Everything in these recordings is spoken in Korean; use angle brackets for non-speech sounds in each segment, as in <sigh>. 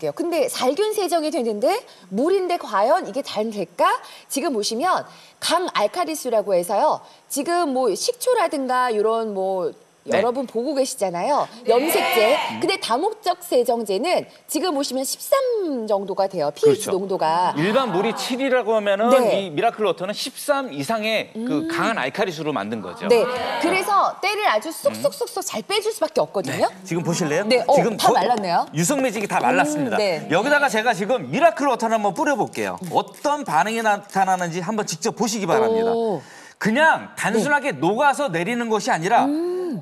볼게요. 근데 살균 세정이 되는데 물인데 과연 이게 잘 될까? 지금 보시면 강 알카리수라고 해서요. 지금 뭐 식초라든가 이런 뭐 네. 여러분 보고 계시잖아요. 염색제. 근데 다목적 세정제는 지금 보시면 13 정도가 돼요. pH 그렇죠. 농도가. 일반 물이 7이라고 하면은 네. 이 미라클 워터는 13 이상의 그 강한 알카리수로 만든 거죠. 네. 그래서 때를 아주 쏙쏙쏙쏙 잘 빼줄 수밖에 없거든요. 지금 보실래요? 네, 어, 지금 다 거- 말랐네요. 유성매직이 다 말랐습니다. 음, 네. 여기다가 제가 지금 미라클 워터를 한번 뿌려볼게요. 어떤 반응이 나타나는지 한번 직접 보시기 바랍니다. 오. 그냥 단순하게 녹아서 내리는 것이 아니라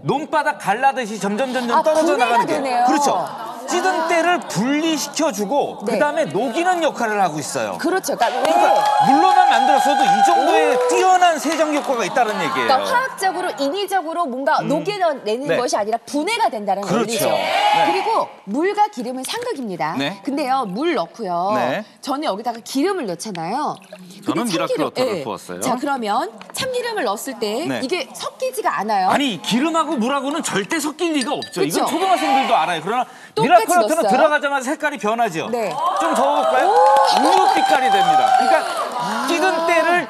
논바닥 갈라듯이 점점 점점 음. 아, 떨어져 나가는 게 되네요. 그렇죠. 찌든 때를 분리시켜주고 네. 그다음에 녹이는 역할을 하고 있어요. 그렇죠. 그러니까, 왜? 그러니까 물로만 만들었어도 이 정도의 뛰어난 세정 효과가 있다는 얘기예요. 그러니까 화학적으로 인위적으로 뭔가 녹여내는 네. 것이 아니라 분해가 된다는 그렇죠. 원리죠. 네. 그리고 물과 기름은 상극입니다. 네. 근데요 물 넣고요. 네. 저는 여기다가 기름을 넣잖아요. 저는 미라클 워터를 예. 부었어요. 자 그러면 참기름을 넣었을 때 네. 이게 섞이지가 않아요. 아니 기름하고 물하고는 절대 섞일 리가 없죠. 그쵸? 이건 초등학생들도 알아요. 그러나 미라클 워터는 넣었어요. 들어가자마자 색깔이 변하죠. 네. 좀 더볼까요? 우유 빛깔이 됩니다. 그러니까 찌든 때를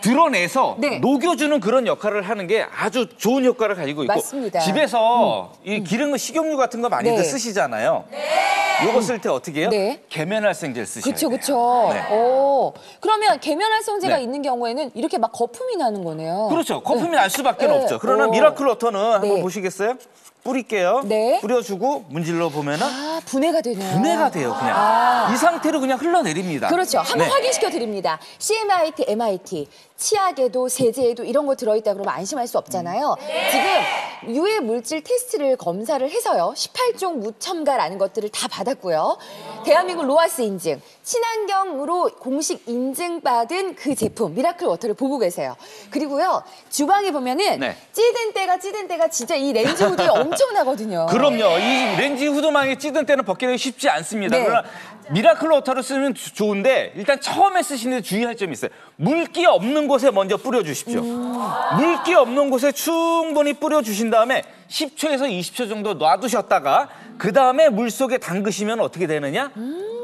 드러내서 네. 녹여주는 그런 역할을 하는 게 아주 좋은 효과를 가지고 있고 맞습니다. 음. 집에서 이 기름 식용유 같은 거 많이들 네. 쓰시잖아요. 요거 쓸 때 어떻게 해요? 네. 계면활성제를 쓰셔야 그쵸 돼요. 그쵸. 네. 오 그러면 계면활성제가 네. 있는 경우에는 이렇게 막 거품이 나는 거네요. 그렇죠. 거품이 날 수밖에 네. 없죠. 그러나 오. 미라클 워터는 한번 네. 보시겠어요? 뿌릴게요. 네. 뿌려주고 문질러 보면은 아 분해가 되네요. 분해가 돼요, 그냥. 아. 이 상태로 그냥 흘러내립니다. 그렇죠. 한번 네. 확인시켜 드립니다. CMIT, MIT, 치약에도 세제에도 이런 거 들어있다 그러면 안심할 수 없잖아요. 지금 유해 물질 테스트를 검사를 해서요. 18종 무첨가라는 것들을 다 받았고요. 대한민국 로하스 인증, 친환경으로 공식 인증받은 그 제품 미라클 워터를 보고 계세요. 그리고요. 주방에 보면은 네. 찌든 때가 찌든 때가 진짜 이 레인지 후드에 <laughs> 엄청나거든요. 그럼요. 이 레인지 후드망에 찌든 때는 벗기는 게 쉽지 않습니다. 네. 그러나 미라클 워터를 쓰면 주- 좋은데 일단 처음에 쓰시는데 주의할 점이 있어요. 물기 없는 곳에 먼저 뿌려주십시오. 음. 물기 없는 곳에 충분히 뿌려주신 다음에 10초에서 20초 정도 놔두셨다가 그 다음에 물 속에 담그시면 어떻게 되느냐?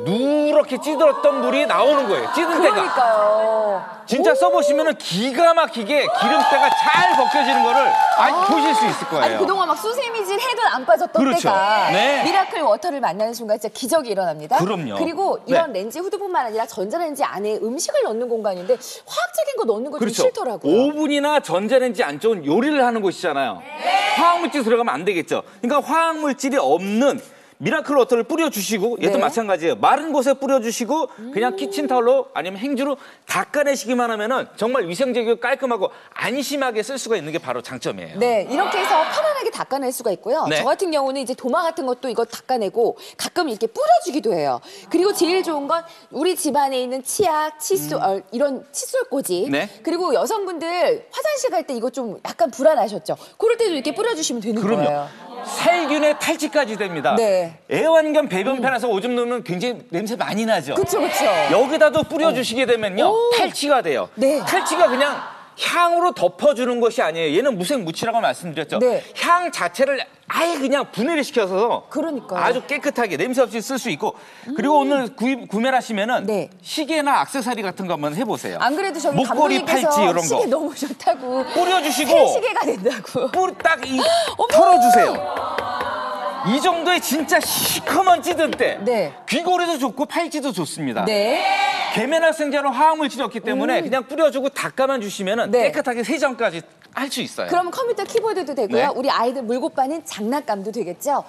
누렇게 찌들었던 물이 나오는 거예요. 찌든 때가. 그러니까요. 진짜 써보시면 기가 막히게 기름때가 잘 벗겨지는 거를 아, 보실 수 있을 거예요. 아니 그동안 막 수세미질 해도 안 빠졌던 그렇죠. 때가 네. 미라클 워터를 만나는 순간 진짜 기적이 일어납니다. 그럼요. 그리고 이런 네. 레인지 후드뿐만 아니라 전자레인지 안에 음식을 넣는 공간인데 화학적인 거 넣는 거좀 그렇죠. 싫더라고요. 오븐이나 전자레인지 안쪽은 요리를 하는 곳이잖아요. 화학물질 들어가면 안 되겠죠. 그러니까 화학물질이 없는 미라클 워터를 뿌려주시고 얘도 네. 마찬가지예요. 마른 곳에 뿌려주시고 그냥 키친타올로 아니면 행주로 닦아내시기만 하면은 정말 위생적이고 깔끔하고 안심하게 쓸 수가 있는 게 바로 장점이에요. 네, 이렇게 해서 편안하게 닦아낼 수가 있고요. 네. 저 같은 경우는 이제 도마 같은 것도 이거 닦아내고 가끔 이렇게 뿌려주기도 해요. 그리고 제일 좋은 건 우리 집안에 있는 치약, 칫솔, 어, 이런 칫솔꽂이. 음. 네. 그리고 여성분들 화장실 갈 때 이거 좀 약간 불안하셨죠? 그럴 때도 이렇게 뿌려주시면 되는 그럼요. 거예요. 살균의 탈취까지 됩니다. 네. 애완견 배변판에서 오줌 누면 굉장히 냄새 많이 나죠. 그쵸, 그쵸. 여기다도 뿌려주시게 되면요 오. 탈취가 돼요. 네. 탈취가 그냥 향으로 덮어주는 것이 아니에요. 얘는 무색무취라고 말씀드렸죠. 네. 향 자체를 아예 그냥 분해를 시켜서 그러니까요. 아주 깨끗하게 냄새 없이 쓸 수 있고 그리고 오늘 구입, 구매를 하시면은 네. 시계나 악세사리 같은 거 한번 해보세요. 안 그래도 저기 목걸이, 팔찌 이런 시계 거 너무 좋다고 뿌려주시고 시계가 된다고. 뿔딱이 <laughs> 털어주세요. 이 정도의 진짜 시커먼 찌든 때 네. 귀걸이도 좋고 팔찌도 좋습니다. 네. 계면활성제는 화학물질이 없기 때문에 그냥 뿌려주고 닦아만 주시면 네. 깨끗하게 세정까지 할 수 있어요. 그럼 컴퓨터 키보드도 되고요. 네. 우리 아이들 물고 빠는 장난감도 되겠죠.